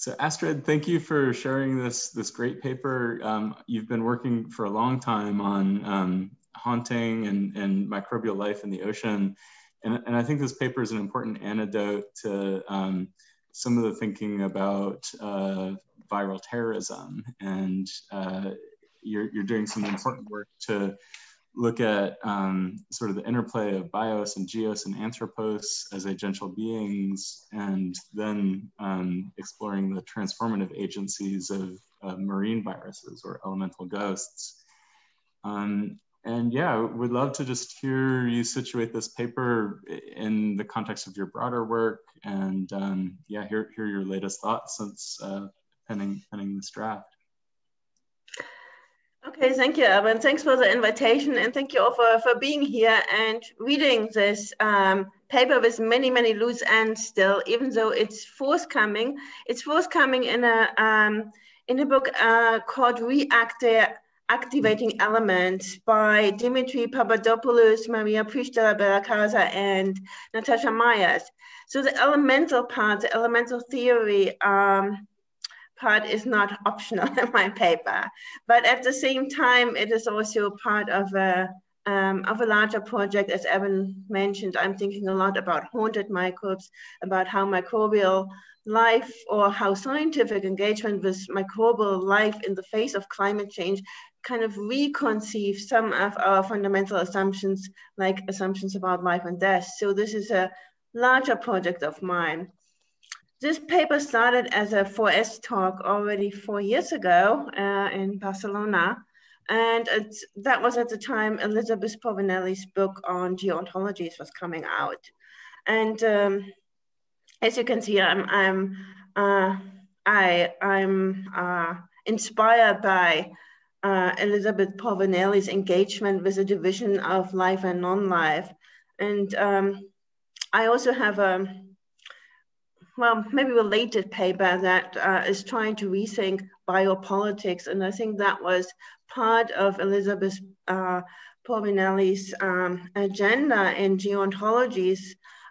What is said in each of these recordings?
So Astrid, thank you for sharing this, this great paper. Um, you've been working for a long time on um, haunting and, and microbial life in the ocean. And, and I think this paper is an important antidote to um, some of the thinking about uh, viral terrorism. And uh, you're, you're doing some important work to look at um, sort of the interplay of bios and geos and anthropos as agential beings, and then um, exploring the transformative agencies of, marine viruses or elemental ghosts. Um, and yeah, we'd love to just hear you situate this paper in the context of your broader work, and um, yeah, hear, hear your latest thoughts since uh, penning, penning this draft. Okay, thank you, Eben. Thanks for the invitation and thank you all for, for being here and reading this um, paper with many, many loose ends still, even though it's forthcoming. It's forthcoming in a, um, in a book uh, called Reactor Activating Elements by Dimitri Papadopoulos, Maria Puig de la and Natasha Myers. So the elemental part, the elemental theory, um, part is not optional in my paper, but at the same time, it is also part of a um, of a larger project, as Eben mentioned, I'm thinking a lot about haunted microbes, about how microbial life or how scientific engagement with microbial life in the face of climate change kind of reconceive some of our fundamental assumptions, like assumptions about life and death. So this is a larger project of mine. This paper started as a 4S talk already four years ago uh, in Barcelona. And that was at the time Elizabeth Povinelli's book on geontologies was coming out. And um, as you can see, I'm, I'm, uh, I, I'm uh, inspired by uh, Elizabeth Povinelli's engagement with the division of life and non-life. And um, I also have a, well, maybe related paper that uh, is trying to rethink biopolitics. And I think that was part of Elizabeth uh, Povinelli's um, agenda in geontologies,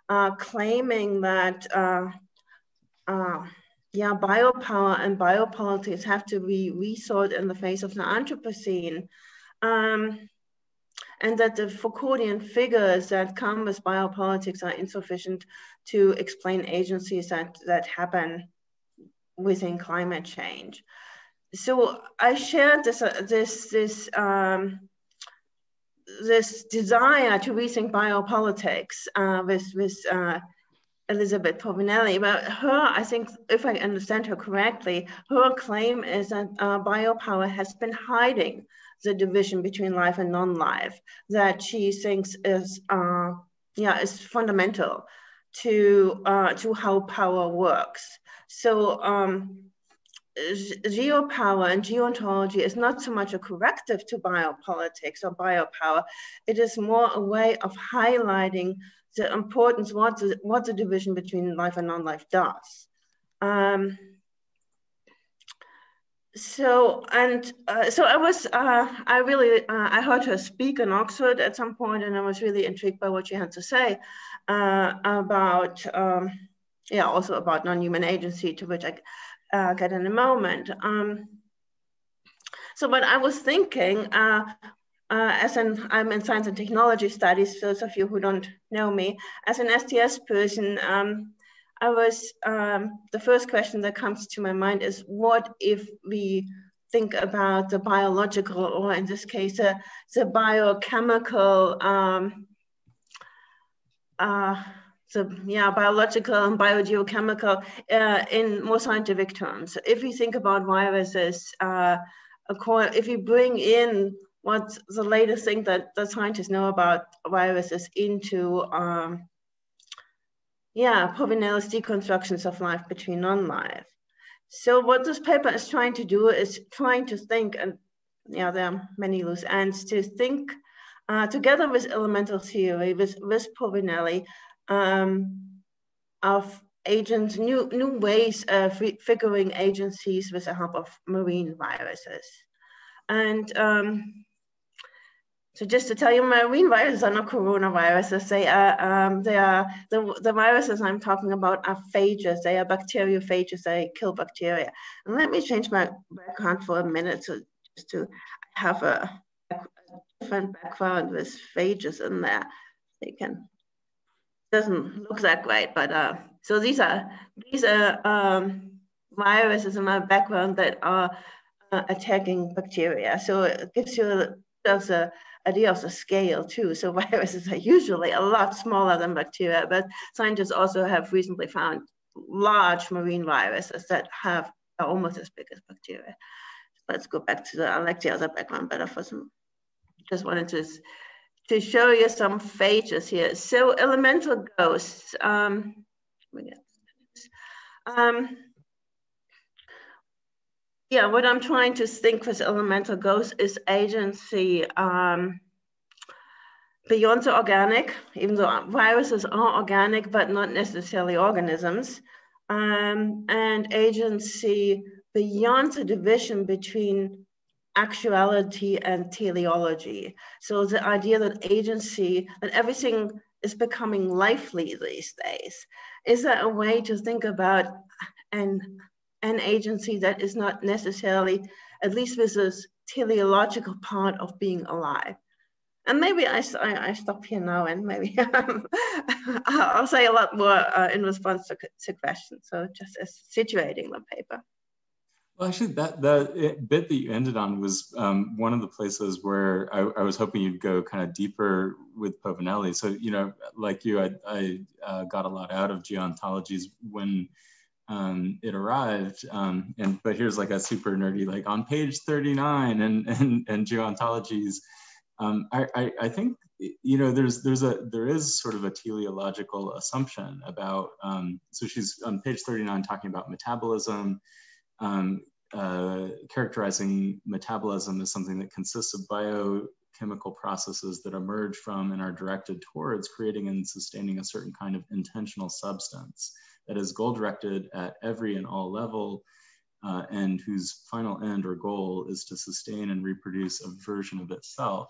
uh, claiming that, uh, uh, yeah, biopower and biopolitics have to be rethought in the face of the Anthropocene. Um, and that the Foucauldian figures that come with biopolitics are insufficient to explain agencies that, that happen within climate change. So I shared this, uh, this, this, um, this desire to rethink biopolitics uh, with, with uh, Elizabeth Povinelli. But her, I think, if I understand her correctly, her claim is that uh, biopower has been hiding the division between life and non-life that she thinks is uh, yeah is fundamental to uh, to how power works. So um, geopower and geontology is not so much a corrective to biopolitics or biopower. It is more a way of highlighting the importance what the, what the division between life and non-life does. Um, so and uh, so I was uh, I really uh, I heard her speak in Oxford at some point, and I was really intrigued by what she had to say uh, about um, yeah also about non-human agency, to which I uh, get in a moment. Um, so, but I was thinking. Uh, as an, I'm in science and technology studies, those of you who don't know me, as an STS person, um, I was, um, the first question that comes to my mind is what if we think about the biological, or in this case, uh, the biochemical, um, uh, the yeah, biological and biogeochemical uh, in more scientific terms. If we think about viruses, uh, if we bring in what's the latest thing that the scientists know about viruses into um, yeah, Povinelli's deconstructions of life between non-life. So what this paper is trying to do is trying to think, and yeah, there are many loose ends, to think uh, together with elemental theory, with, with Povinelli, um, of agents, new, new ways of figuring agencies with the help of marine viruses. And um, so just to tell you, marine viruses are not coronaviruses. They are, um, they are the, the viruses I'm talking about are phages. They are bacteriophages. They kill bacteria. And let me change my background for a minute just to have a, a different background with phages in there. They can doesn't look that great, but uh, so these are these are um, viruses in my background that are uh, attacking bacteria. So it gives you a, a idea of scale too. So viruses are usually a lot smaller than bacteria, but scientists also have recently found large marine viruses that have are almost as big as bacteria. Let's go back to the, I like the other background better for some, just wanted to, to show you some phages here. So elemental ghosts, um, um, yeah, what I'm trying to think with elemental ghosts is agency um, beyond the organic, even though viruses are organic, but not necessarily organisms, um, and agency beyond the division between actuality and teleology. So the idea that agency, that everything is becoming lively these days, is that a way to think about and an agency that is not necessarily, at least with this teleological part of being alive. And maybe I, I, I stop here now and maybe I'll say a lot more uh, in response to, to questions. So just as situating the paper. Well, actually, that the bit that you ended on was um, one of the places where I, I, was hoping you'd go kind of deeper with Povinelli. So, you know, like you, I, I uh, got a lot out of geontologies when um, it arrived. Um, and but here's like a super nerdy, like on page 39 and and, and geontologies. Um, I, I, I think you know there's there's a there is sort of a teleological assumption about um, so she's on page 39 talking about metabolism um, uh, characterizing metabolism as something that consists of biochemical processes that emerge from and are directed towards creating and sustaining a certain kind of intentional substance that is goal directed at every and all level uh, and whose final end or goal is to sustain and reproduce a version of itself.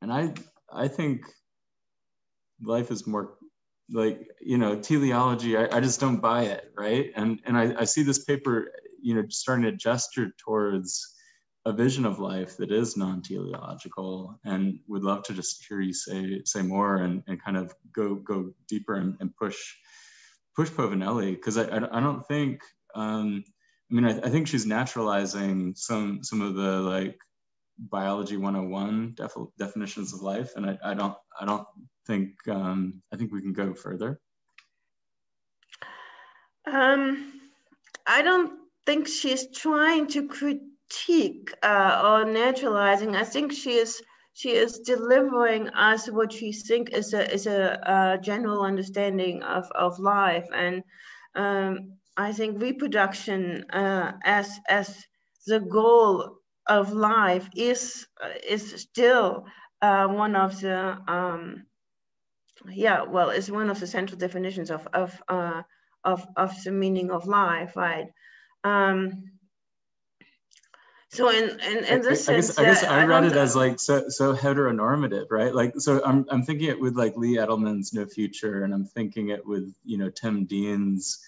And I, I think life is more like, you know, teleology, I, I just don't buy it, right? And, and I, I see this paper, you know, starting to gesture towards a vision of life that is non-teleological and would love to just hear you say say more and, and kind of go go deeper and, and push push Povinelli because I, I, I, don't think um, I mean I, I, think she's naturalizing some some of the like biology 101 def definitions of life and I, I don't I don't think um, I think we can go further. Um, I don't think she's trying to critique uh, or naturalizing. I think she is she is delivering us what she thinks is a is a, general understanding of of life, and um, I think reproduction uh, as as the goal of life is is still uh, one of the um, yeah well it's one of the central definitions of of uh, of of the meaning of life, right? Um, so in in, in this I, sense, I guess, I, guess I read it as like so so heteronormative, right? Like so I'm I'm thinking it with like Lee Edelman's No Future, and I'm thinking it with you know Tim Dean's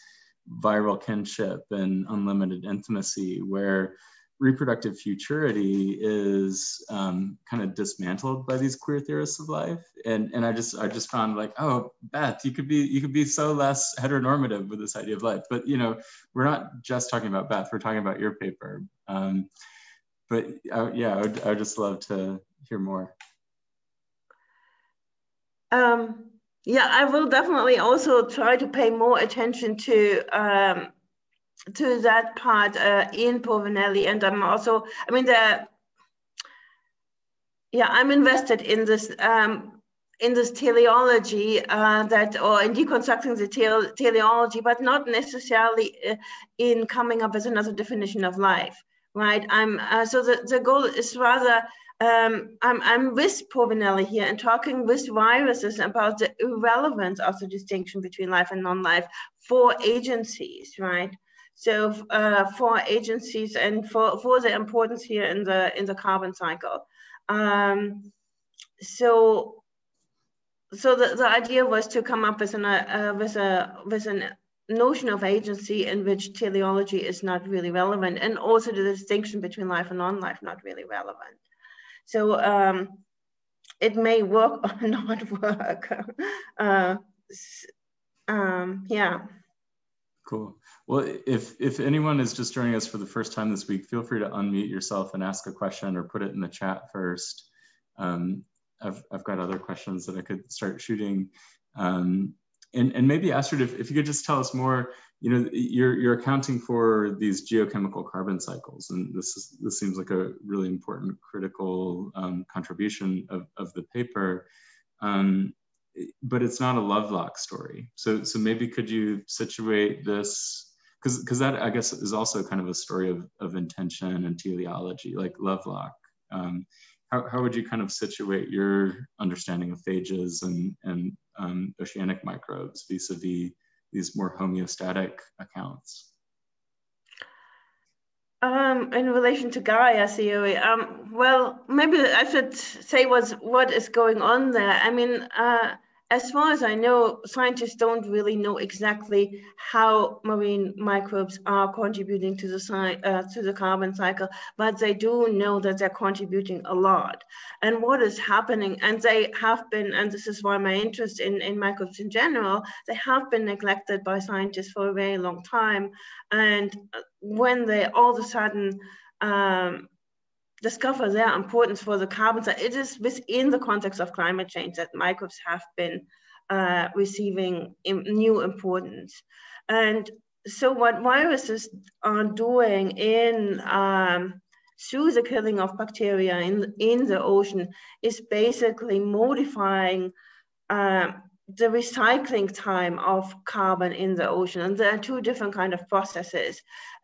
viral kinship and unlimited intimacy, where reproductive futurity is um, kind of dismantled by these queer theorists of life. And and i just i just found like oh beth you could be you could be so less heteronormative with this idea of life. But you know we're not just talking about beth we're talking about your paper. Um, but uh, yeah, I would, I would just love to hear more. Um, yeah, I will definitely also try to pay more attention to um, to that part uh, in Povinelli, and I'm also, I mean, the yeah, I'm invested in this um, in this teleology uh, that, or in deconstructing the tele teleology, but not necessarily uh, in coming up with another definition of life right? I'm uh, so the, the goal is rather um, I'm, I'm with Povinelli here and talking with viruses about the irrelevance of the distinction between life and non-life for agencies, right? So uh, for agencies and for, for the importance here in the in the carbon cycle. Um, so so the, the idea was to come up with an uh, with a with an notion of agency in which teleology is not really relevant and also the distinction between life and non-life not really relevant. So um, it may work or not work. Uh, um, yeah. Cool well if if anyone is just joining us for the first time this week feel free to unmute yourself and ask a question or put it in the chat first um, I've, I've got other questions that I could start shooting. Um, and, and maybe Astrid, if, if you could just tell us more, you know, you're, you're accounting for these geochemical carbon cycles, and this is, this seems like a really important critical um, contribution of, of the paper. Um, but it's not a Lovelock story. So, so maybe could you situate this, because because that I guess is also kind of a story of, of intention and teleology, like Lovelock. Um, how, how would you kind of situate your understanding of phages and, and um, oceanic microbes vis-a-vis these more homeostatic accounts? Um, in relation to Gaia theory, um, well, maybe I should say what's, what is going on there. I mean, uh, as far as I know, scientists don't really know exactly how marine microbes are contributing to the, uh, to the carbon cycle, but they do know that they're contributing a lot. And what is happening, and they have been, and this is why my interest in, in microbes in general, they have been neglected by scientists for a very long time. And uh, when they all of a sudden um, discover their importance for the carbon side. It is within the context of climate change that microbes have been uh, receiving new importance. And so what viruses are doing in um, through the killing of bacteria in, in the ocean is basically modifying uh, the recycling time of carbon in the ocean. And there are two different kind of processes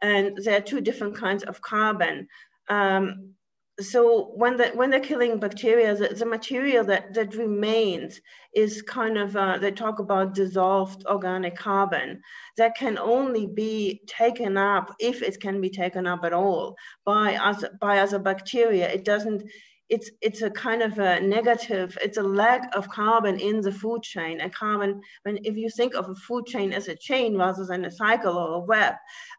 and there are two different kinds of carbon. Um, so when the, when they're killing bacteria, the, the material that, that remains is kind of, uh, they talk about dissolved organic carbon that can only be taken up, if it can be taken up at all, by us, by other bacteria. It doesn't, it's, it's a kind of a negative, it's a lack of carbon in the food chain. And carbon, when, if you think of a food chain as a chain rather than a cycle or a web,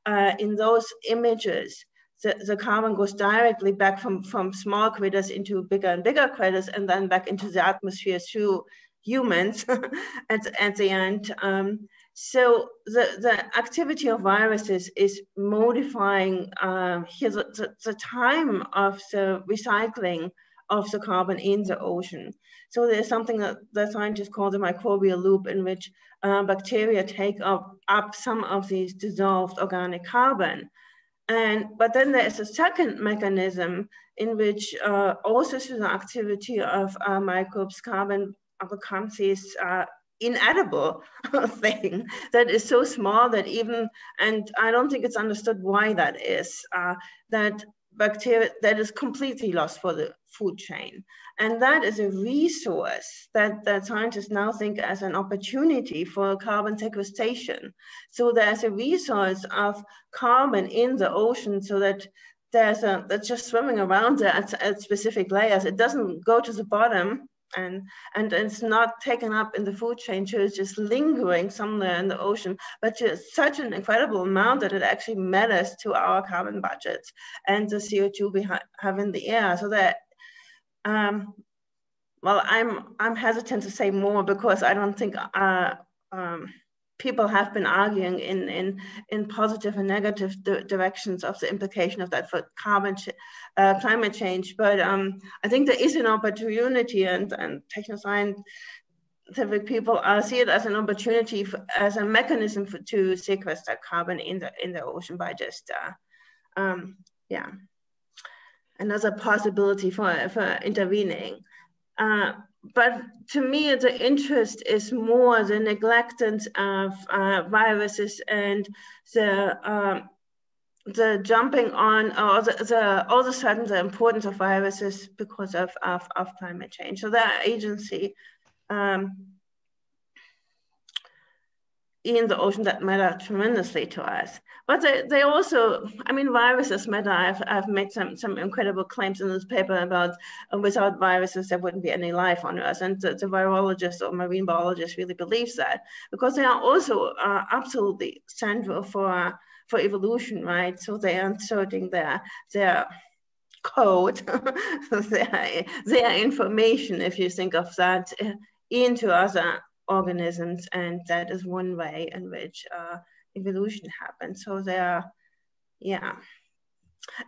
uh, in those images, the, the carbon goes directly back from, from small craters into bigger and bigger craters and then back into the atmosphere through humans at, at the end. Um, so the, the activity of viruses is modifying uh, the, the, time of the recycling of the carbon in the ocean. So there's something that the scientists call the microbial loop in which uh, bacteria take up, up some of these dissolved organic carbon and, but then there's a second mechanism in which uh, also through the activity of uh, microbes, carbon becomes this uh, inedible thing that is so small that even, and I don't think it's understood why that is, uh, that bacteria that is completely lost for the food chain. And that is a resource that, that scientists now think as an opportunity for carbon sequestration. So there's a resource of carbon in the ocean so that there's a, that's just swimming around there at, at specific layers. It doesn't go to the bottom and and it's not taken up in the food chain so it's just lingering somewhere in the ocean. But just such an incredible amount that it actually matters to our carbon budgets and the co2 we ha have in the air. So that um, well i'm i'm hesitant to say more because i don't think uh, um, people have been arguing in, in, in positive and negative di directions of the implication of that for carbon uh, climate change. But um, I think there is an opportunity and, and technoscientific people uh, see it as an opportunity, for, as a mechanism for, to sequester carbon in the, in the ocean by just, uh, um, yeah, another possibility for, for intervening. Uh, but to me, the interest is more the neglectance of uh, viruses and the um, the jumping on or the, the, all of a sudden the importance of viruses because of, of, of climate change. So that agency um, in the ocean that matter tremendously to us. But they, they also, I mean, viruses matter. I've, I've made some, some incredible claims in this paper about uh, without viruses, there wouldn't be any life on Earth. And the, the virologist or marine biologist really believes that because they are also uh, absolutely central for, for evolution, right? So they are inserting their, their code, their, their information, if you think of that, uh, into other organisms, and that is one way in which uh, evolution happens. So they are, yeah.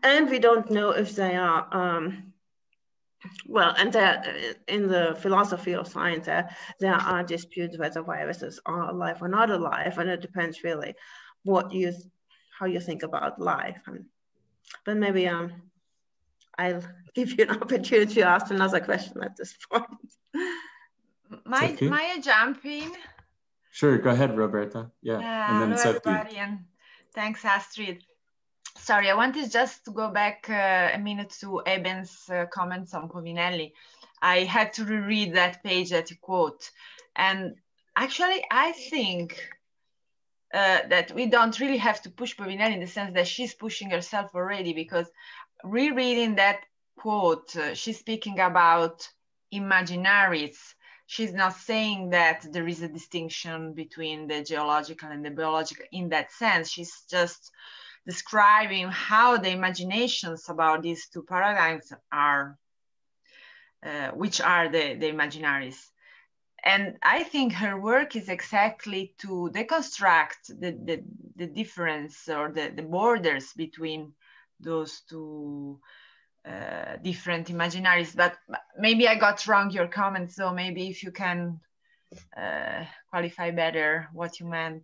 And we don't know if they are, um, well, and there, in the philosophy of science, there, there are disputes whether viruses are alive or not alive, and it depends really what you, how you think about life. And, but maybe um, I'll give you an opportunity to ask another question at this point. May, okay. may I jump in? Sure, go ahead, Roberta. Yeah, uh, and then hello, everybody, and thanks, Astrid. Sorry, I wanted just to go back uh, a minute to Eben's uh, comments on Povinelli. I had to reread that page that you quote. And actually, I think uh, that we don't really have to push Povinelli in the sense that she's pushing herself already because rereading that quote, uh, she's speaking about imaginaries she's not saying that there is a distinction between the geological and the biological in that sense. She's just describing how the imaginations about these two paradigms are, uh, which are the, the imaginaries. And I think her work is exactly to deconstruct the, the, the difference or the, the borders between those two uh, different imaginaries, but maybe I got wrong your comment. So maybe if you can uh, qualify better what you meant.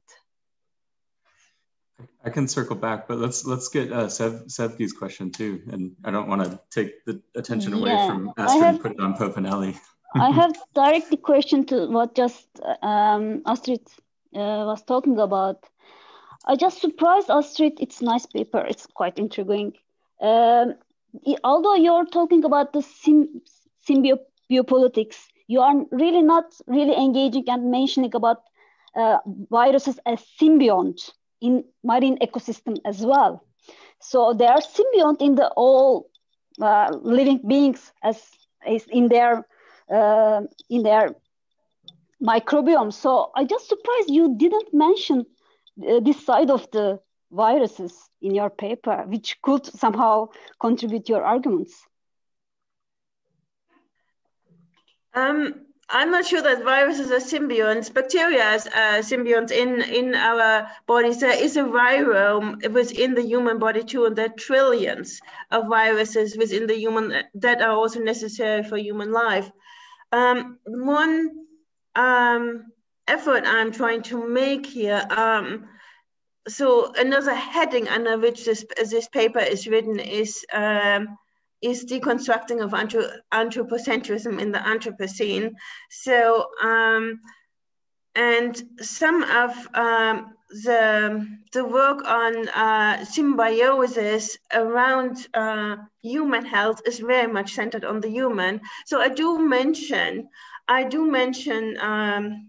I can circle back, but let's let's get uh, Sev, Sevgi's question too. And I don't want to take the attention away yeah, from Astrid have, and put it on Povinelli. I have direct the question to what just um, Astrid uh, was talking about. I just surprised Astrid. It's nice paper. It's quite intriguing. Um, although you're talking about the sim, symbiopolitics, you are really not really engaging and mentioning about uh, viruses as symbiont in marine ecosystem as well. So they are symbiont in the all uh, living beings as is in their uh, in their microbiome. So I just surprised you didn't mention uh, this side of the viruses in your paper, which could somehow contribute your arguments? Um, I'm not sure that viruses are symbionts. Bacteria are uh, symbionts in, in our bodies. There is a virome within the human body too, and there are trillions of viruses within the human that are also necessary for human life. Um, one um, effort I'm trying to make here um, so another heading under which this, this paper is written is um, is deconstructing of anthropocentrism in the Anthropocene. So, um, and some of um, the, the work on uh, symbiosis around uh, human health is very much centered on the human. So I do mention, I do mention um,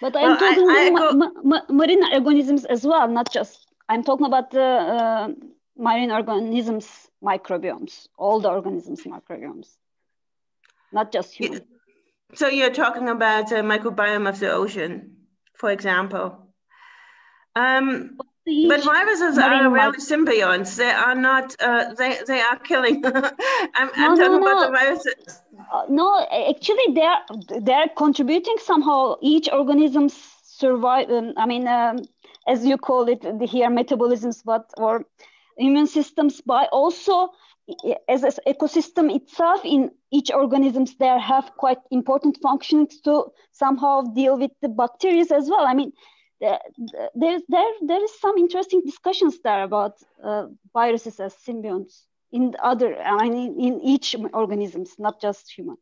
but I'm talking I, about I ma ma marine organisms as well, not just. I'm talking about the uh, marine organisms microbiomes, all the organisms microbiomes, not just human. So you're talking about the microbiome of the ocean, for example. Um, but viruses are really symbionts. They are not. Uh, they they are killing. I'm, I'm no, talking no, about the viruses. Uh, no, actually, they are they are contributing somehow. Each organism's survive. Um, I mean, um, as you call it here, metabolisms, but or immune systems. By also as an ecosystem itself, in each organisms, there have quite important functions to somehow deal with the bacteria as well. I mean there, there, there is some interesting discussions there about uh, viruses as symbionts in other, I mean, in each organisms, not just human.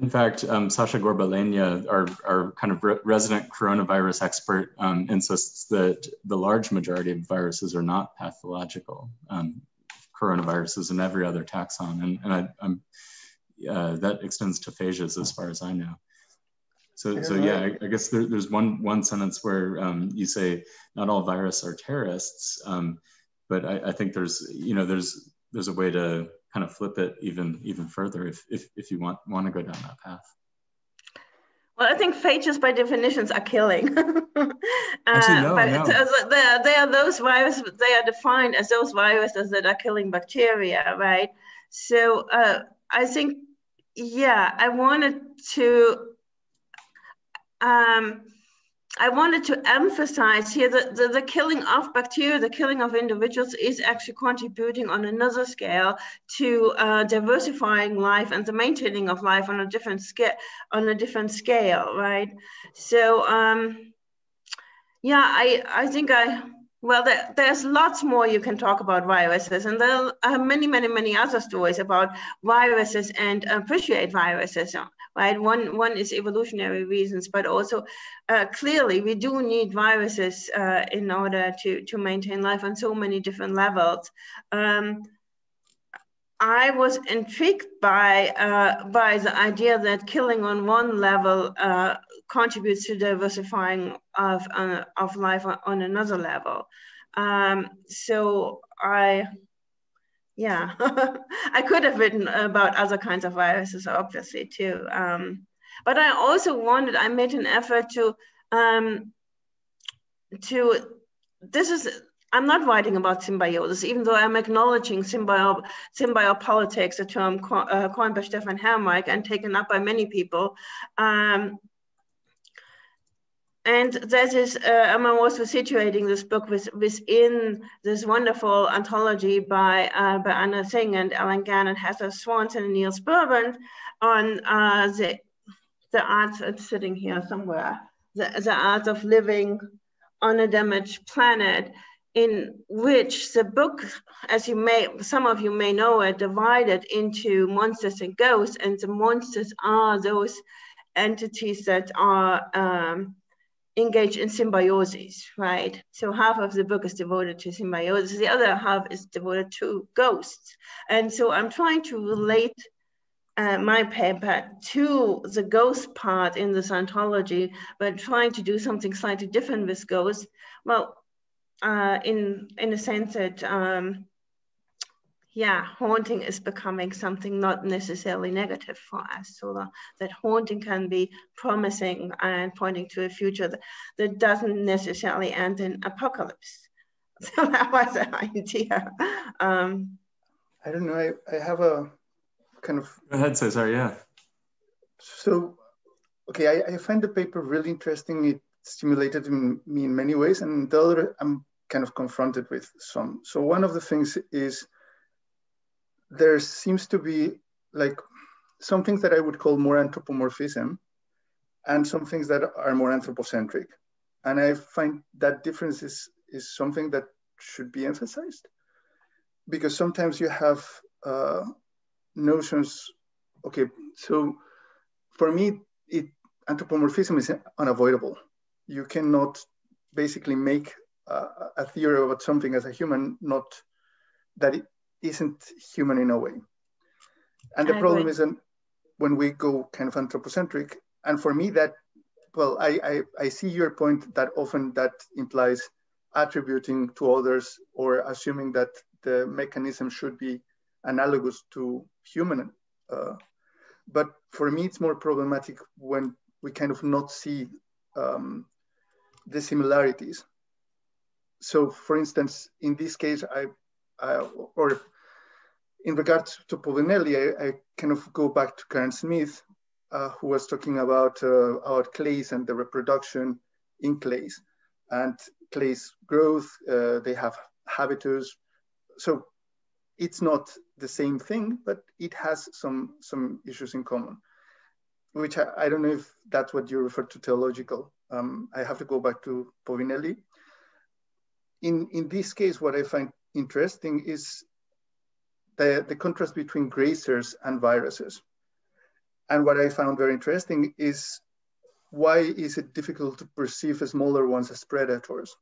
In fact, um, Sasha Gorbalenya, our, our kind of re resident coronavirus expert, um, insists that the large majority of viruses are not pathological. Um, coronaviruses and every other taxon, and, and I, am uh, that extends to phages as far as I know. So, so yeah, I, I guess there, there's one one sentence where um, you say not all viruses are terrorists, um, but I, I, think there's you know there's there's a way to kind of flip it even even further if if, if you want want to go down that path. Well, I think phages by definitions are killing. uh, Actually, no, but no. They, they are those viruses, they are defined as those viruses that are killing bacteria, right? So uh, I think, yeah, I wanted to um, I wanted to emphasize here that the, the, killing of bacteria, the killing of individuals is actually contributing on another scale to uh, diversifying life and the maintaining of life on a different scale, on a different scale, right? So, um, yeah, I, I think I, well, there, there's lots more you can talk about viruses, and there are many, many, many other stories about viruses and appreciate viruses right? One, one is evolutionary reasons, but also uh, clearly we do need viruses uh, in order to, to maintain life on so many different levels. Um, I was intrigued by, uh, by the idea that killing on one level uh, contributes to diversifying of, uh, of life on another level. Um, so I, yeah, I could have written about other kinds of viruses, obviously, too. Um, but I also wanted, I made an effort to, um, to, this is, I'm not writing about symbiosis, even though I'm acknowledging symbio, symbiopolitics, a term co uh, coined by Stefan Helmreich and taken up by many people. Um, and that is, uh, I'm also situating this book with, within this wonderful anthology by, uh, by Anna Tsing and Ellen Gannon, Heather Swanson, and Nils Bubandt on uh, the, the art, it's sitting here somewhere, the, the art of living on a damaged planet in which the book, as you may, some of you may know, are divided into monsters and ghosts, and the monsters are those entities that are um, engage in symbiosis, right? So half of the book is devoted to symbiosis, the other half is devoted to ghosts. And so I'm trying to relate uh, my paper to the ghost part in this anthology, but trying to do something slightly different with ghosts. Well, uh, in in a sense that um, yeah, haunting is becoming something not necessarily negative for us. So the, that haunting can be promising and pointing to a future that, that doesn't necessarily end in apocalypse. So that was an idea. Um, I don't know. I, I have a kind of. Go ahead, Cesar. Yeah. So, okay, I, I find the paper really interesting. It stimulated me in many ways, and the other I'm kind of confronted with some. So one of the things is there seems to be like some things that I would call more anthropomorphism and some things that are more anthropocentric. And I find that difference is, is something that should be emphasized because sometimes you have uh, notions. Okay, so for me, it, anthropomorphism is unavoidable. You cannot basically make a, a theory about something as a human, not that it, isn't human in a way. And the I problem agree. is when we go kind of anthropocentric, and for me that, well, I, I, I see your point that often that implies attributing to others or assuming that the mechanism should be analogous to human. Uh, but for me, it's more problematic when we kind of not see um, the similarities. So for instance, in this case, I, I or in regards to Povinelli, I, I, kind of go back to Cairns-Smith, uh, who was talking about uh, about clays and the reproduction in clays, and clays growth. Uh, they have habitus, so it's not the same thing, but it has some some issues in common. Which I, I don't know if that's what you refer to teleological. Um, I have to go back to Povinelli. In in this case, what I find interesting is the, the contrast between grazers and viruses. And what I found very interesting is why is it difficult to perceive smaller ones as predators?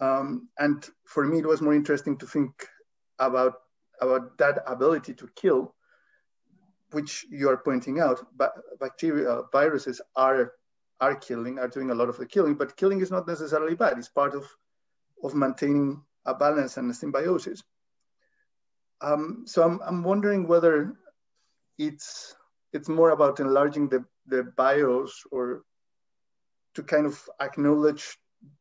Um, and for me, it was more interesting to think about, about that ability to kill which you are pointing out, but bacteria, viruses are are killing, are doing a lot of the killing, but killing is not necessarily bad. It's part of, of maintaining a balance and a symbiosis. Um, so I'm, I'm wondering whether it's it's more about enlarging the, the bios or to kind of acknowledge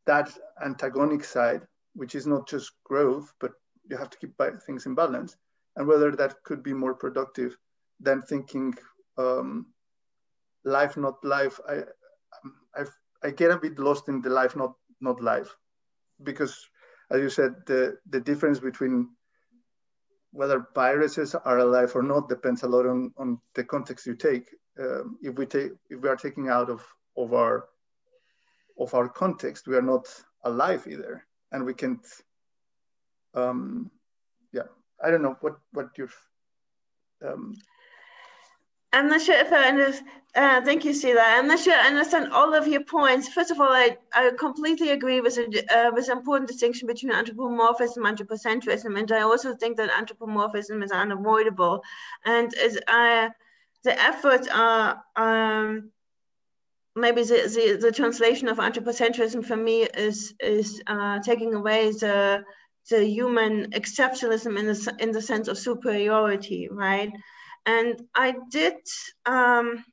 that antagonic side, which is not just growth, but you have to keep things in balance, and whether that could be more productive than thinking um, life not life. I, I I get a bit lost in the life not not life, because as you said, the the difference between whether viruses are alive or not depends a lot on, on the context you take. Um, if we take if we are taking out of of our of our context, we are not alive either, and we can't. Um, yeah, I don't know what what your um, I'm not sure if I understand. Uh, thank you, Sila. I'm not sure I understand all of your points. First of all, I, I completely agree with uh, with important distinction between anthropomorphism and anthropocentrism, and I also think that anthropomorphism is unavoidable, and is uh, the efforts are um, maybe the, the, the translation of anthropocentrism for me is is uh, taking away the the human exceptionalism in the in the sense of superiority, right? And I did um,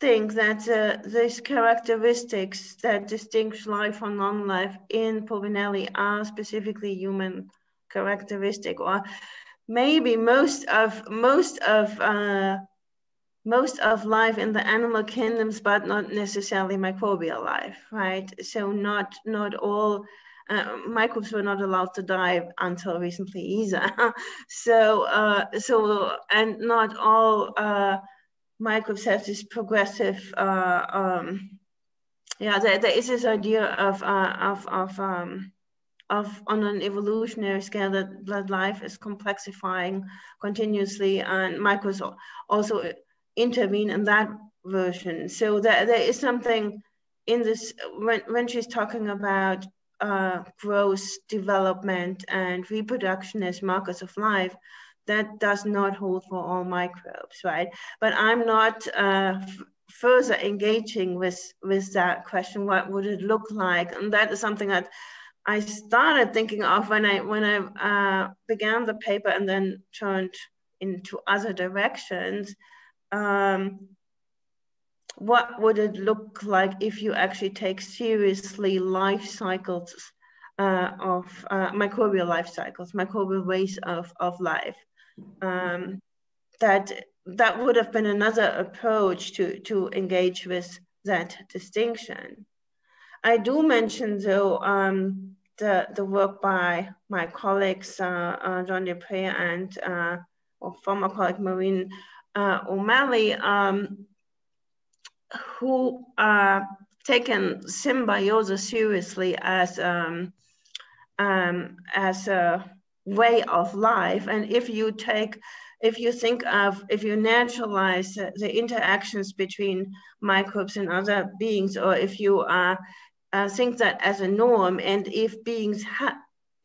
think that uh, these characteristics that distinguish life from non-life in Povinelli are specifically human characteristic, or maybe most of most of uh, most of life in the animal kingdoms, but not necessarily microbial life, right? So not not all uh, microbes were not allowed to die until recently either. so, uh, so, and not all uh, microbes have this progressive, uh, um, yeah, there, there is this idea of, uh, of, of, um, of on an evolutionary scale that blood life is complexifying continuously and microbes also intervene in that version. So there, there is something in this, when, when she's talking about uh, growth, development, and reproduction as markers of life, that does not hold for all microbes, right? But I'm not uh, further engaging with, with that question, what would it look like? And that is something that I started thinking of when I, when I uh, began the paper and then turned into other directions. Um, what would it look like if you actually take seriously life cycles uh, of uh, microbial life cycles, microbial ways of, of life? Um, that that would have been another approach to, to engage with that distinction. I do mention though um, the, the work by my colleagues, uh, uh John Dupre and uh, or former colleague Maureen uh, O'Malley, um, who are taken symbiosis seriously as um, um, as a way of life. And if you take, if you think of, if you naturalize the interactions between microbes and other beings, or if you uh, uh, think that as a norm, and if beings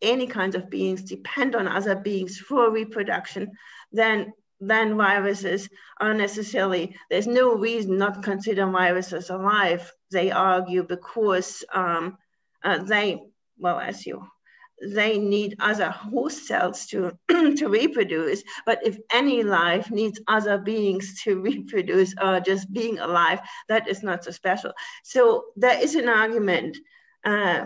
any kinds of beings depend on other beings for reproduction, then then viruses are necessarily, there's no reason not to consider viruses alive, they argue, because um, uh, they, well, as you, they need other host cells to, to reproduce. But if any life needs other beings to reproduce or just being alive, that is not so special. So there is an argument uh,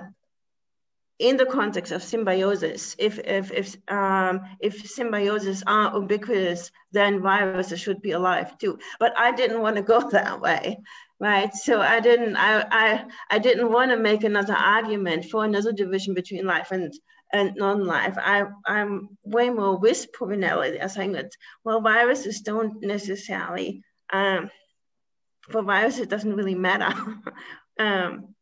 in the context of symbiosis, if if if um, if symbiosis are ubiquitous, then viruses should be alive too. But I didn't want to go that way, right? So I didn't I I, I didn't want to make another argument for another division between life and and non-life. I I'm way more with Povinelli. I think that well, viruses don't necessarily um, for viruses it doesn't really matter. um,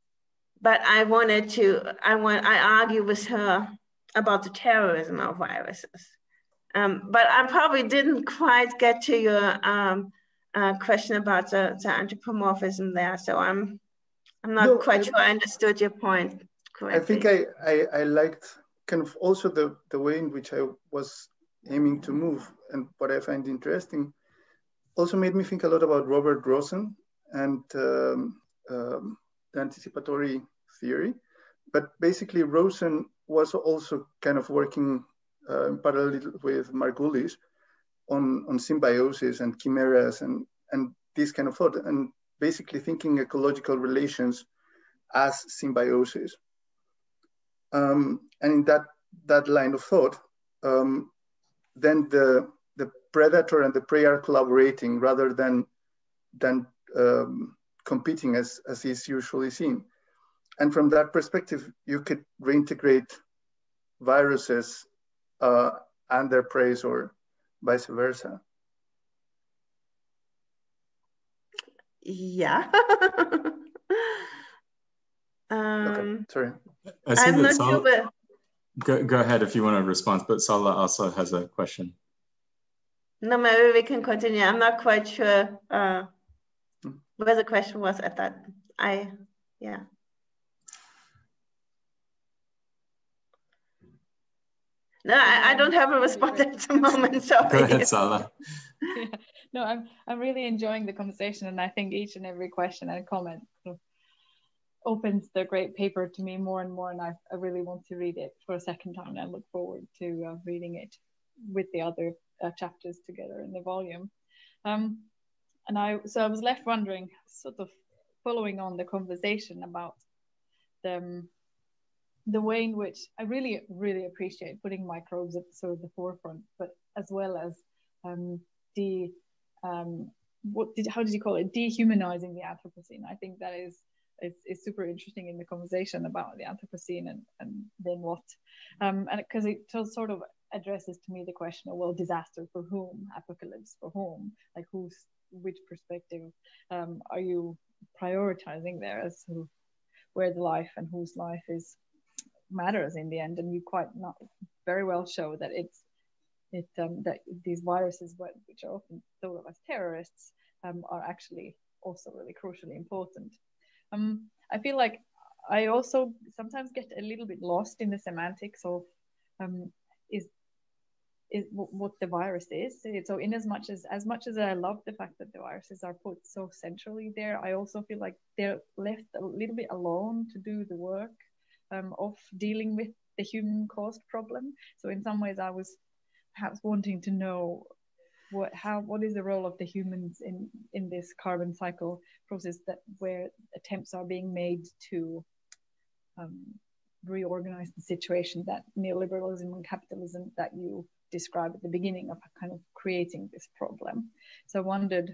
but I wanted to, I want, I argue with her about the terrorism of viruses. Um, but I probably didn't quite get to your um, uh, question about the, the anthropomorphism there. So I'm, I'm not no, quite I, sure I understood your point correctly. I think I, I, I liked kind of also the, the way in which I was aiming to move. And what I find interesting also made me think a lot about Robert Rosen and um, um, anticipatory theory. But basically, Rosen was also kind of working uh, in parallel with Margulis on, on symbiosis and chimeras and, and this kind of thought, and basically thinking ecological relations as symbiosis. Um, and in that, that line of thought, um, then the, the predator and the prey are collaborating rather than, than um, competing as, as is usually seen. And from that perspective, you could reintegrate viruses uh, and their prey or vice versa. Yeah. um, okay, sorry. I am not Sal sure. Go, go ahead if you want a response, but Salah also has a question. No, maybe we can continue. I'm not quite sure uh. Where the question was at that. I, yeah. No, I, I, don't have a response at the moment. Sorry. Go ahead, Salah. yeah. No, I'm I'm really enjoying the conversation, and I think each and every question and comment opens the great paper to me more and more, and I, I really want to read it for a second time, and I look forward to uh, reading it with the other uh, chapters together in the volume. Um, and I so I was left wondering, sort of following on the conversation about the um, the way in which I really, really appreciate putting microbes at sort of the forefront, but as well as um, the um, what did how did you call it? Dehumanizing the Anthropocene? I think that is is, is super interesting in the conversation about the Anthropocene and and then what, um, and because it sort of addresses to me the question of well disaster for whom? Apocalypse for whom? Like who's which perspective um, are you prioritizing there as to where the life and whose life is matters in the end? And you quite not very well show that it's it um, that these viruses which are often thought of as terrorists um, are actually also really crucially important. Um, i feel like i also sometimes get a little bit lost in the semantics of um, is what the virus is so in as much as as much as i love the fact that the viruses are put so centrally there i also feel like they're left a little bit alone to do the work um, of dealing with the human caused problem. So in some ways, I was perhaps wanting to know what how what is the role of the humans in in this carbon cycle process that where attempts are being made to um, reorganize the situation that neoliberalism and capitalism that you described at the beginning of kind of creating this problem. So I wondered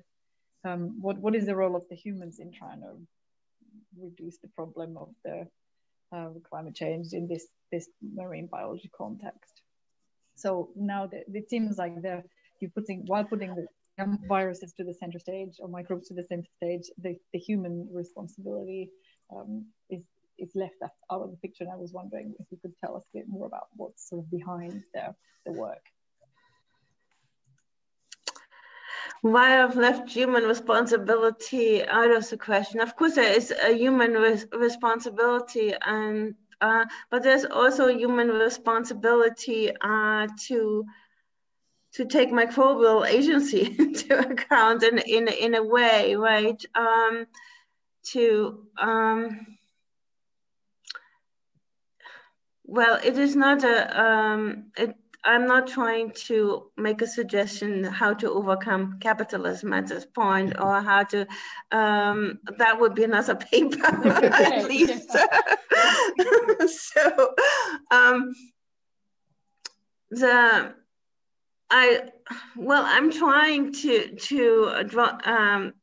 um, what what is the role of the humans in trying to reduce the problem of the uh, climate change in this this marine biology context. So now that it seems like the you're putting while putting the viruses to the center stage or microbes to the center stage, the, the human responsibility um, is is left out of the picture. And I was wondering if you could tell us a bit more about what's sort of behind the, the work. why I've left human responsibility out of the question. Of course, there is a human res responsibility, and uh, but there's also human responsibility uh, to to take microbial agency into account in in in a way, right? Um, to um, well, it is not a um, it I'm not trying to make a suggestion how to overcome capitalism at this point or how to, um, that would be another paper at least. so um, the, I, well, I'm trying to, to draw, um,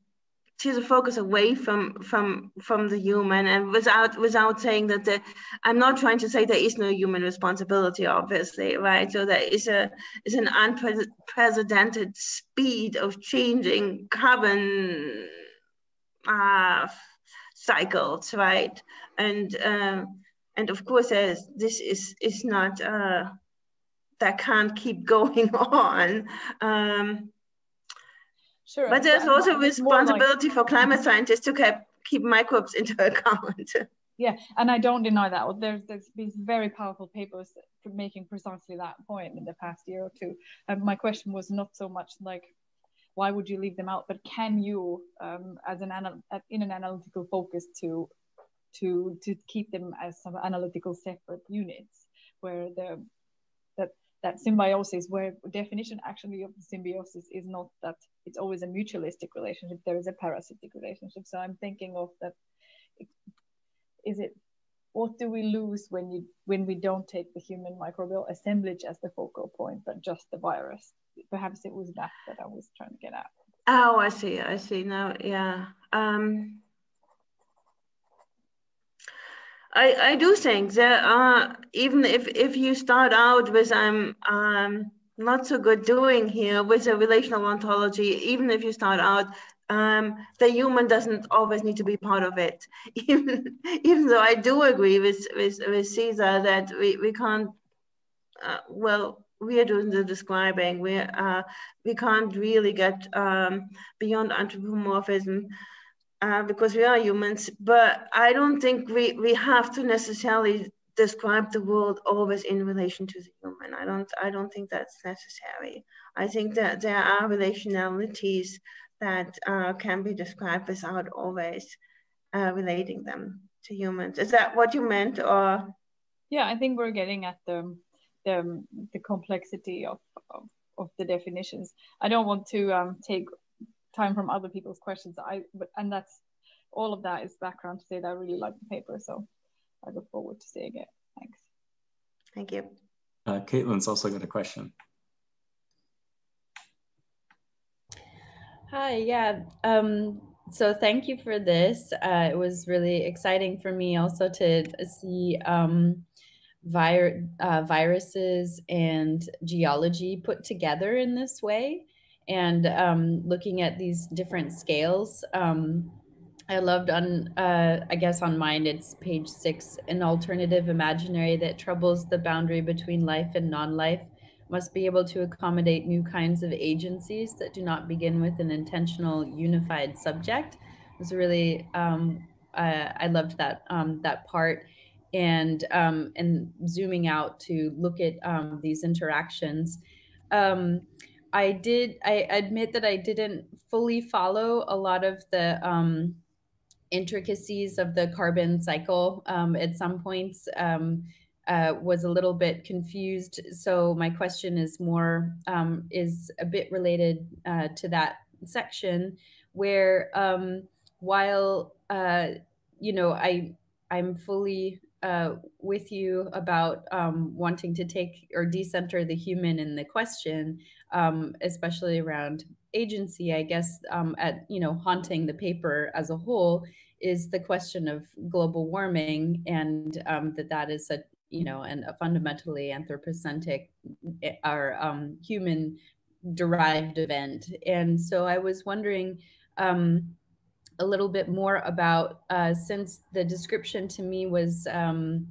to the focus away from from from the human and without without saying that the i'm not trying to say there is no human responsibility obviously right? So there is a is an unprecedented speed of changing carbon uh, cycles right? And um, and of course this is is not uh, that can't keep going on. Um, Sure. But there's also responsibility for climate scientists to keep, keep microbes into account. yeah, and I don't deny that. There's there's been very powerful papers making precisely that point in the past year or two. And my question was not so much like why would you leave them out, but can you, um, as an anal- in an analytical focus, to to to keep them as some analytical separate units where the that symbiosis where definition actually of symbiosis is not that it's always a mutualistic relationship there is a parasitic relationship. So i'm thinking of that is it what do we lose when you when we don't take the human microbial assemblage as the focal point but just the virus? Perhaps it was that that i was trying to get at. Oh i see i see. Now yeah. Um I, I do think that uh, even if, if you start out with I'm um, not so good doing here with a relational ontology, even if you start out um, the human doesn't always need to be part of it. Even, even though I do agree with, with, with Cesar that we, we can't, uh, well, we are doing the describing. We, uh, we can't really get um, beyond anthropomorphism uh, because we are humans, but I don't think we, we have to necessarily describe the world always in relation to the human. I don't I don't think that's necessary. I think that there are relationalities that uh, can be described without always uh, relating them to humans. Is that what you meant, or? Yeah, I think we're getting at the the, the complexity of, of, of the definitions. I don't want to um, take time from other people's questions. I and that's all of that is background to say that I really like the paper. So I look forward to seeing it. Thanks. Thank you. Uh, Caitlin's also got a question. Hi, yeah. Um, so thank you for this. Uh, it was really exciting for me also to see um, vir uh, viruses and geology put together in this way and um, looking at these different scales. Um, I loved on, uh, I guess on mine, it's page six, an alternative imaginary that troubles the boundary between life and non-life must be able to accommodate new kinds of agencies that do not begin with an intentional unified subject. It was really, um, uh, I loved that, um, that part and, um, and zooming out to look at um, these interactions. I did, I admit that I didn't fully follow a lot of the um, intricacies of the carbon cycle um, at some points. Um, uh, was a little bit confused. So my question is more um, is a bit related uh, to that section where um, while uh, you know I I'm fully uh, with you about um, wanting to take or decenter the human in the question, um, especially around agency. I guess um, at you know haunting the paper as a whole is the question of global warming and um, that that is a you know, and a fundamentally anthropocentric eh, or um, human derived event. And so I was wondering um, a little bit more about, uh, since the description to me was um,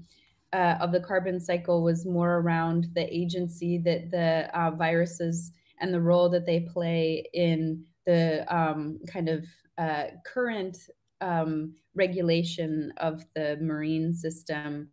uh, of the carbon cycle was more around the agency that the uh, viruses and the role that they play in the um, kind of uh, current um, regulation of the marine system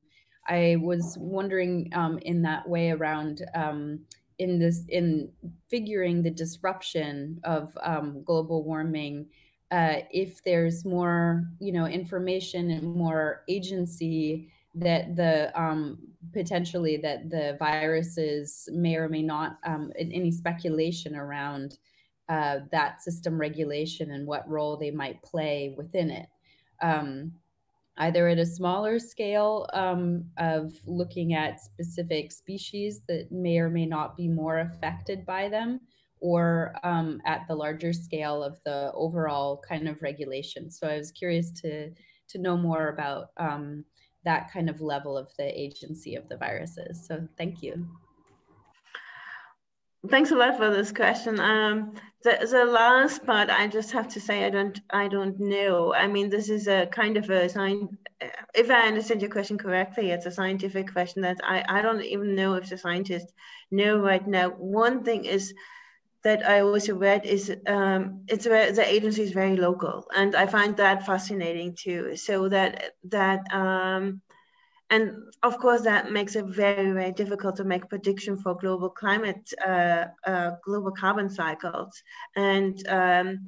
I was wondering um, in that way around um, in this in figuring the disruption of um, global warming. Uh, if there's more, you know, information and more agency that the um, potentially that the viruses may or may not um, any speculation around uh, that system regulation and what role they might play within it. Um, either at a smaller scale um, of looking at specific species that may or may not be more affected by them, or um, at the larger scale of the overall kind of regulation. So I was curious to, to know more about um, that kind of level of the agency of the viruses. So thank you. Thanks a lot for this question. Um, the, the last part, I just have to say, I don't, I don't know. I mean, this is a kind of a sign. If I understand your question correctly, it's a scientific question that I, I don't even know if the scientists know right now. One thing is that I also read is um, it's the agency is very local, and I find that fascinating too. So that that um, and of course that makes it very very difficult to make prediction for global climate, uh, uh, global carbon cycles, and um,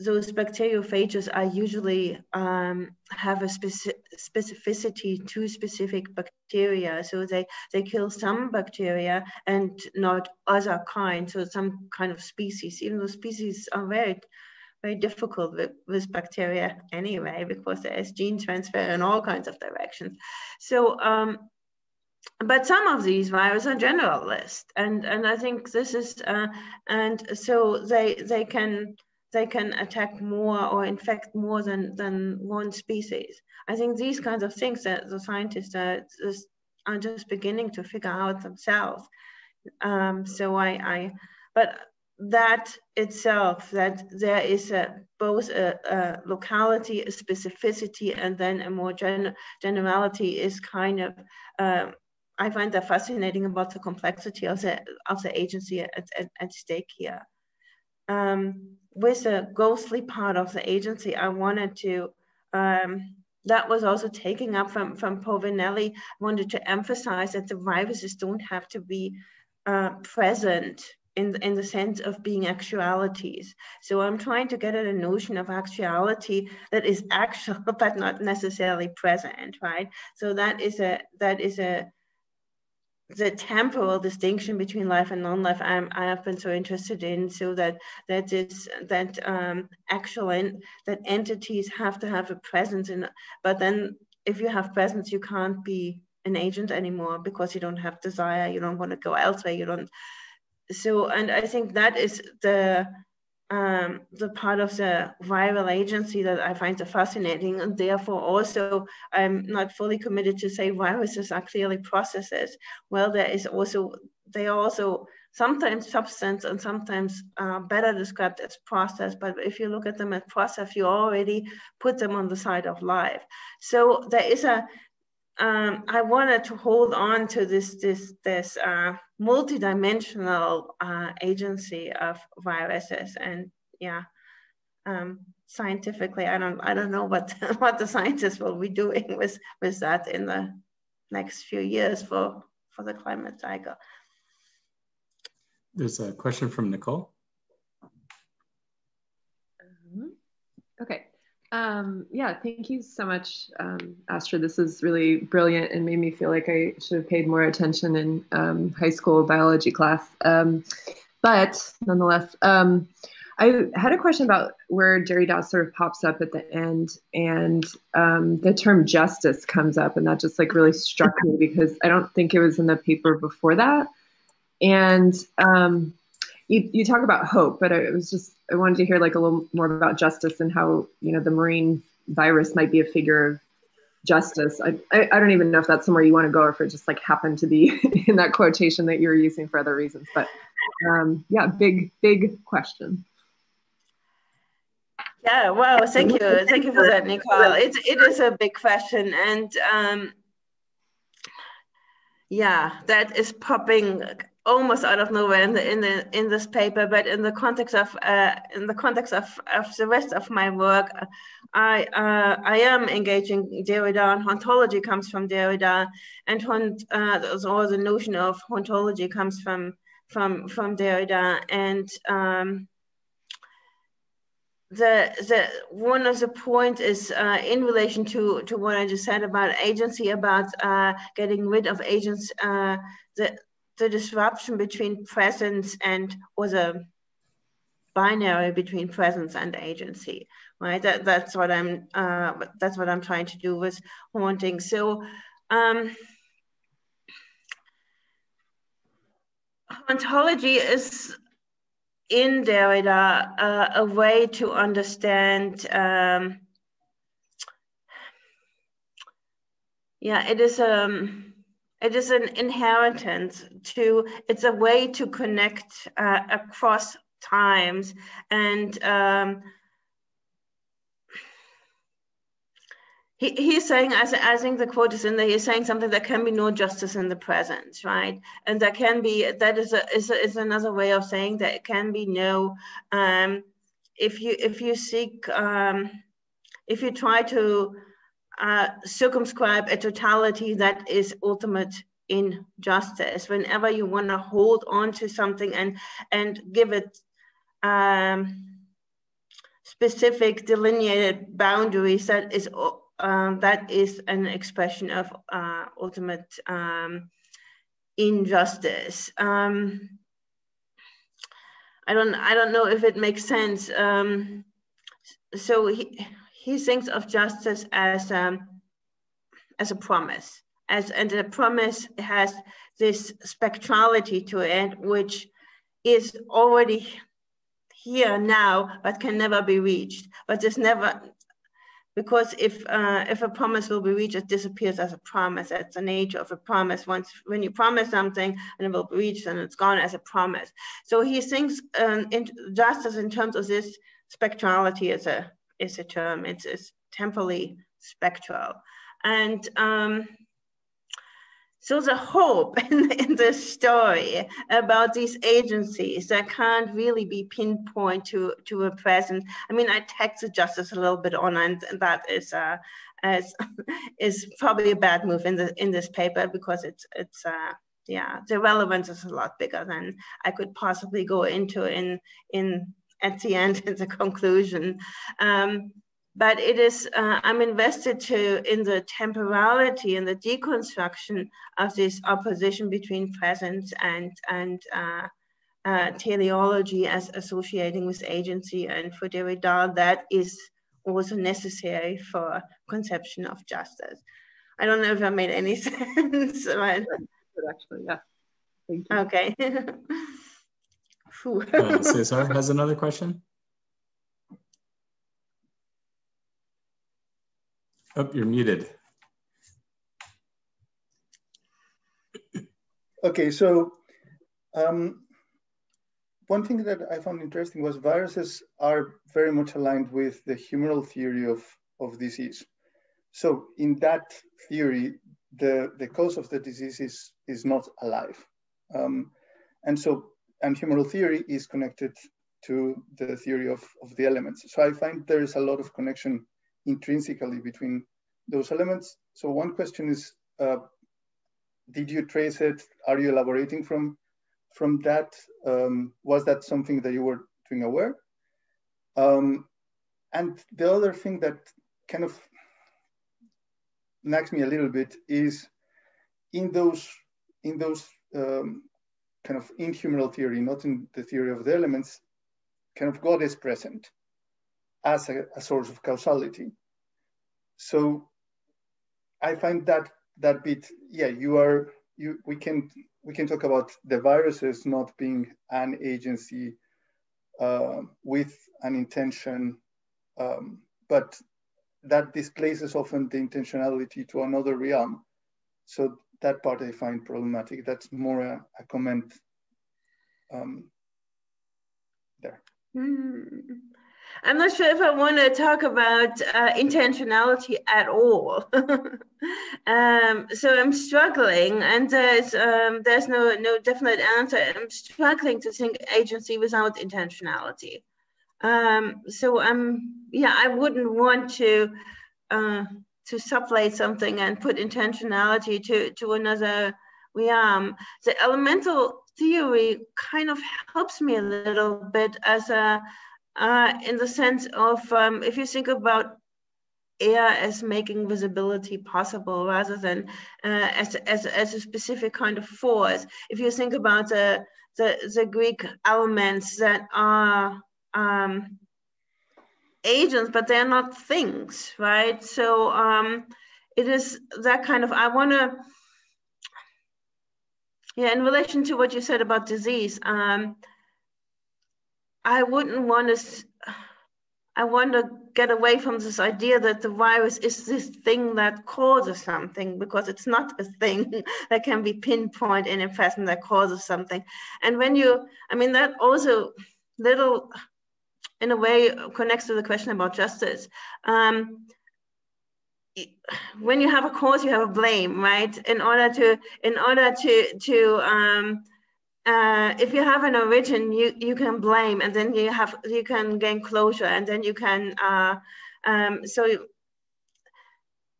those bacteriophages are usually um, have a speci specificity to specific bacteria. So they, they kill some bacteria and not other kinds, so some kind of species, even though species are very, very difficult with, with bacteria anyway, because there is gene transfer in all kinds of directions. So, um, but some of these viruses are generalist, and, and I think this is, uh, and so they, they can, they can attack more or infect more than, than one species. I think these kinds of things that the scientists are just, are just beginning to figure out themselves. Um, so I, I, but that itself, that there is a, both a, a locality, a specificity, and then a more gen generality is kind of, um, I find that fascinating about the complexity of the, of the agency at, at, at stake here. Um, with the ghostly part of the agency, I wanted to, um, that was also taking up from, from Povinelli, wanted to emphasize that the viruses don't have to be uh, present in, in the sense of being actualities. So I'm trying to get at a notion of actuality that is actual, but not necessarily present, right? So that is a, that is a, the temporal distinction between life and non-life I'm, I have been so interested in so that that is that um, actual en- that entities have to have a presence in but then if you have presence you can't be an agent anymore because you don't have desire you don't want to go elsewhere you don't so and I think that is the um, the part of the viral agency that I find fascinating. And therefore, also, I'm not fully committed to say viruses are clearly processes. Well, there is also, they are also sometimes substance and sometimes uh, better described as process. But if you look at them as process, you already put them on the side of life. So there is a, um, I wanted to hold on to this this this uh, multidimensional uh, agency of viruses, and yeah, um, scientifically, I don't I don't know what what the scientists will be doing with with that in the next few years for for the climate cycle. There's a question from Nicole. Um, okay. Um, yeah, thank you so much, um. This is really brilliant and made me feel like I should have paid more attention in um, high school biology class. Um, but nonetheless, um, I had a question about where Derrida sort of pops up at the end, and um, the term justice comes up, and that just like really struck me because I don't think it was in the paper before that. And you, you talk about hope, but I was just I wanted to hear like a little more about justice and how you know the marine virus might be a figure of justice. I, I, I don't even know if that's somewhere you want to go or if it just like happened to be in that quotation that you were using for other reasons. But um, yeah, big big question. Yeah, well, thank you, thank you for that, Nicole. It it is a big question, and um, yeah, that is popping almost out of nowhere in the in the in this paper, but in the context of uh, in the context of, of the rest of my work, I uh, I am engaging Derrida, and hauntology comes from Derrida, and haunt, uh, all the notion of ontology comes from from from Derrida, and um, the the one of the points is uh, in relation to to what I just said about agency, about uh, getting rid of agents. Uh, the the disruption between presence and or the binary between presence and agency right? That, that's what i'm uh, that's what i'm trying to do with haunting so um, hauntology is in Derrida uh, a way to understand um, yeah it is um it is an inheritance to it's a way to connect uh, across times and um, he, he's saying, as I think the quote is in there, he's saying something that can be no justice in the present, right? And that can be, that is, a, is, a, is another way of saying that it can be no, um, if you, if you seek, um, if you try to uh, circumscribe a totality that is ultimate injustice, whenever you want to hold on to something and, and give it, um, specific delineated boundaries that is um, that is an expression of uh, ultimate um, injustice. Um, I don't I don't know if it makes sense. Um, so he he thinks of justice as um, as a promise, as and the promise has this spectrality to it, which is already here now, but can never be reached. But this never because if uh, if a promise will be reached, it disappears as a promise. That's the nature of a promise. Once when you promise something and it will be reached, and it's gone as a promise. So he thinks um, in, justice in terms of this spectrality is a is a term. It's, it's temporally spectral, and um, so the hope in, in this story about these agencies that can't really be pinpoint to, to a present. I mean, I texted Justice a little bit on, and that is uh, is, is probably a bad move in the in this paper because it's it's uh, yeah the relevance is a lot bigger than I could possibly go into in in at the end in the conclusion. Um, but it is uh, i'm invested to in the temporality and the deconstruction of this opposition between presence and and uh, uh, teleology as associating with agency and for derrida that is also necessary for conception of justice i don't know if that made any sense but... actually yeah Thank you. okay uh, Cesar has another question Oh, you're muted. Okay, so um, one thing that I found interesting was viruses are very much aligned with the humoral theory of, of disease. So in that theory, the, the cause of the disease is, is not alive. Um, and so, and humoral theory is connected to the theory of, of the elements. So I find there is a lot of connection intrinsically between those elements. So one question is, uh, did you trace it? Are you elaborating from, from that? Um, was that something that you were doing aware? Um, and the other thing that kind of nags me a little bit is in those, in those um, kind of in humoral theory, not in the theory of the elements, kind of God is present as a, a source of causality. So I find that that bit, yeah, you are you we can we can talk about the viruses not being an agency uh, with an intention, um, but that displaces often the intentionality to another realm. So that part I find problematic. That's more a, a comment um, there. Mm. I'm not sure if I want to talk about uh, intentionality at all. um, so I'm struggling, and there's um, there's no no definite answer. I'm struggling to think agency without intentionality. Um, so I'm yeah, I wouldn't want to uh, to sublate something and put intentionality to to another realm. The elemental theory kind of helps me a little bit as a uh, in the sense of um, if you think about air as making visibility possible rather than uh, as, as, as a specific kind of force. If you think about the, the, the Greek elements that are um, agents, but they're not things, right? So um, it is that kind of, I want to, yeah, in relation to what you said about disease, um, I wouldn't want to. I want to get away from this idea that the virus is this thing that causes something because it's not a thing that can be pinpointed in a person that causes something. And when you, I mean, that also little, in a way, connects to the question about justice. Um, when you have a cause, you have a blame, right? In order to, in order to, to, um, uh, if you have an origin, you you can blame, and then you have you can gain closure, and then you can. Uh, um, so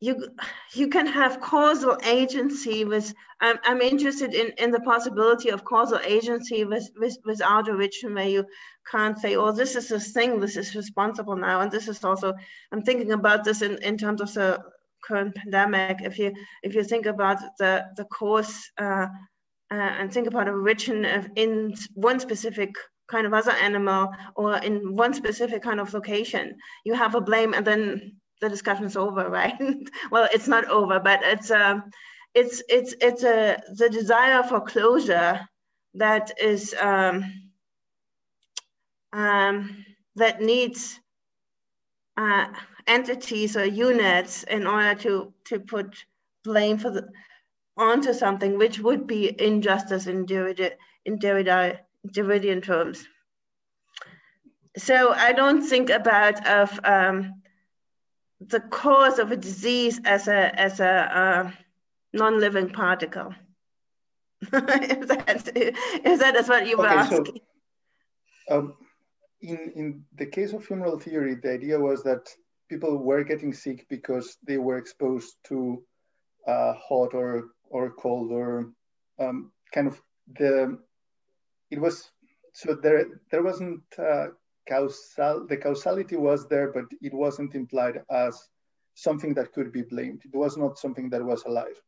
you you can have causal agency with I'm, I'm interested in in the possibility of causal agency with, with without origin where you can't say oh this is this thing this is responsible now and this is also i'm thinking about this in in terms of the current pandemic. If you if you think about the the cause uh, uh, and think about of in one specific kind of other animal or in one specific kind of location you have a blame and then the discussion's over, right? well, it's not over, but it's um, it's it's it's a the desire for closure that is um, um, that needs uh, entities or units in order to to put blame for the onto something which would be injustice in Derrida, in Derrida, Derridean terms. So I don't think about of um, the cause of a disease as a as a uh, non-living particle. if, that, if that is what you were okay, asking. So, um, in in the case of humoral theory, the idea was that people were getting sick because they were exposed to uh, hot or or cold or um, kind of the it was so there there wasn't uh, causal, the causality was there, but it wasn't implied as something that could be blamed. It was not something that was alive.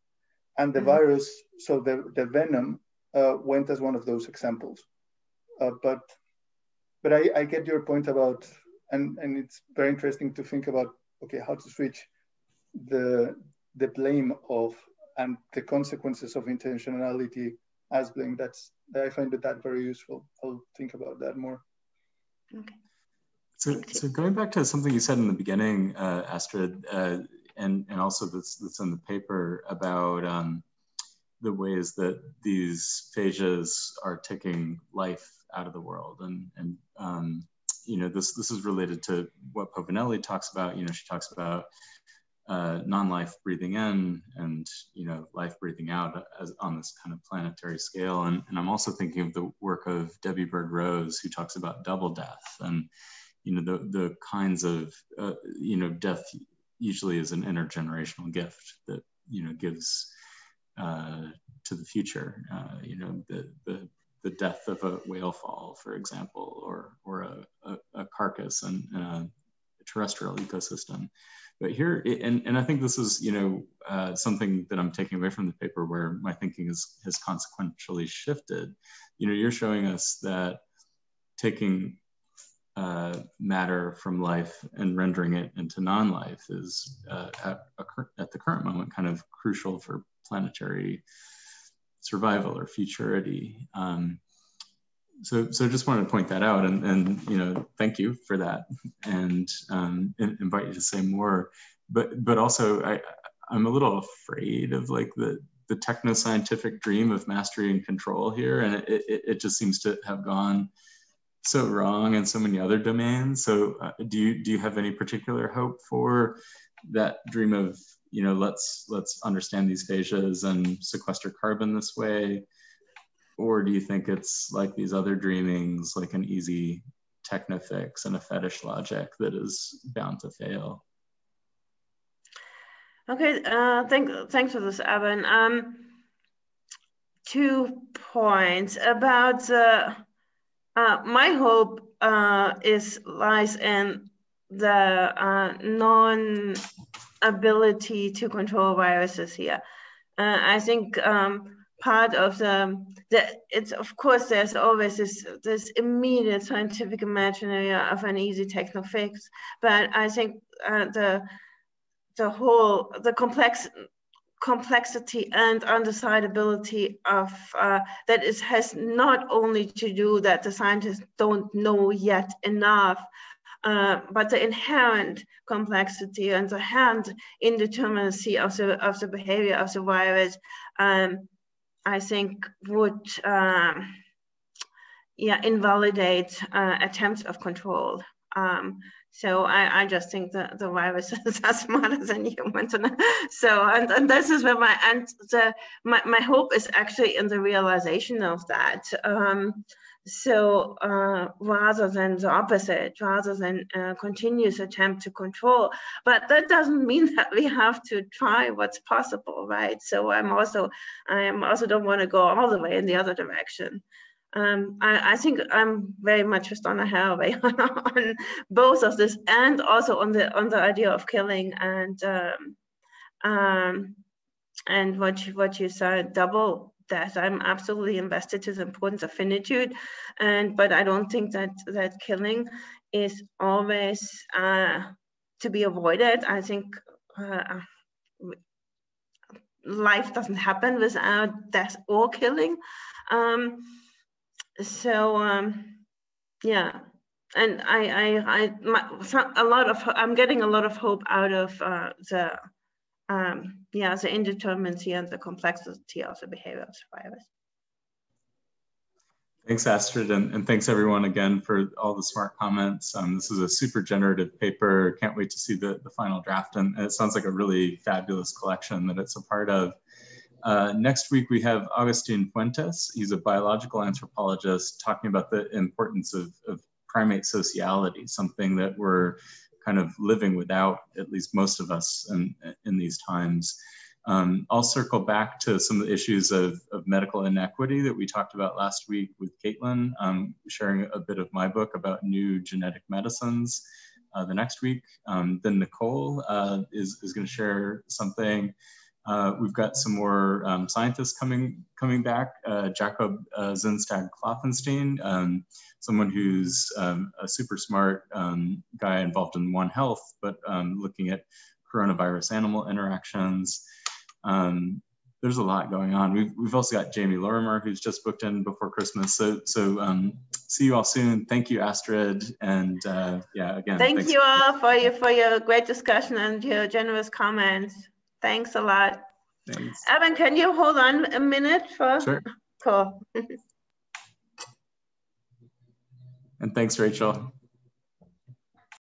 And the mm-hmm. virus, so the, the venom uh, went as one of those examples. Uh, but but I, I get your point about, and, and it's very interesting to think about, okay, how to switch the, the blame of and the consequences of intentionality as blame. That's, I find that, that very useful. I'll think about that more. Okay. So, so going back to something you said in the beginning, uh, Astrid, uh, and, and also that's, that's in the paper about um, the ways that these phages are taking life out of the world. And, and um, you know, this, this is related to what Povinelli talks about. You know, she talks about uh, non-life breathing in and you know life breathing out as, on this kind of planetary scale. And, and i'm also thinking of the work of debbie bird rose who talks about double death and you know the, the kinds of uh, you know death usually is an intergenerational gift that you know gives uh, to the future. Uh, you know the, the the death of a whale fall for example or or a, a, a carcass in, in a terrestrial ecosystem but here, and, and I think this is, you know, uh, something that I'm taking away from the paper where my thinking is, has consequentially shifted. You know, you're showing us that taking uh, matter from life and rendering it into non-life is uh, at, at the current moment kind of crucial for planetary survival or futurity. Um, so so just wanted to point that out and and you know thank you for that and um, invite you to say more. But but also i i'm a little afraid of like the the techno scientific dream of mastery and control here. And it, it, it just seems to have gone so wrong in so many other domains. So uh, do you do you have any particular hope for that dream of you know let's let's understand these phages and sequester carbon this way or do you think it's like these other dreamings, like an easy technofix and a fetish logic that is bound to fail? Okay, uh, thank, thanks for this, Eben. Um, two points about uh, uh, my hope uh, is lies in the uh, non ability to control viruses here. Uh, I think um, part of the, it's of course there's always this this immediate scientific imaginary of an easy techno fix but i think uh, the the whole the complex complexity and undecidability of uh, that is has not only to do that the scientists don't know yet enough uh, but the inherent complexity and the inherent indeterminacy of the of the behavior of the virus um, I think would um, yeah invalidate uh, attempts of control. Um, So I, I just think that the viruses are smarter than humans. And so, and, and this is where my, and the, my, my hope is actually in the realization of that. Um, so uh, rather than the opposite, rather than a continuous attempt to control, but that doesn't mean that we have to try what's possible, right? So I'm also, I am also don't want to go all the way in the other direction. Um, I, I, think I'm very much just on a highway on, on both of this, and also on the on the idea of killing and um, um, and what you, what you said, double that I'm absolutely invested to the importance of finitude, and but I don't think that that killing is always uh, to be avoided. I think uh, life doesn't happen without death or killing. Um, so um, yeah, and I I I my, a lot of I'm getting a lot of hope out of uh, the um, yeah, the indeterminacy and the complexity of the behavior of survivors. Thanks, Astrid, and, and, thanks everyone again for all the smart comments. Um, this is a super generative paper. Can't wait to see the, the final draft, and it sounds like a really fabulous collection that it's a part of. Uh, next week, we have Agustin Fuentes. He's a biological anthropologist talking about the importance of, of primate sociality, something that we're kind of living without, at least most of us in, in these times. Um, I'll circle back to some of the issues of, of, medical inequity that we talked about last week with Caitlin, um, sharing a bit of my book about new genetic medicines uh, the next week. Um, then Nicole uh, is, is going to share something. Uh, we've got some more um, scientists coming coming back. Uh, Jakob uh, Zinsstag Klopfenstein, um, someone who's um, a super smart um, guy involved in One Health, but um, looking at coronavirus animal interactions. Um, there's a lot going on. We've, we've also got Jamie Lorimer, who's just booked in before Christmas. So, so um, see you all soon. Thank you, Astrid. And uh, yeah, again. Thank you all for your, for your great discussion and your generous comments. Thanks a lot. Thanks. Eben, can you hold on a minute for? Sure. Cool. and thanks, Rachel.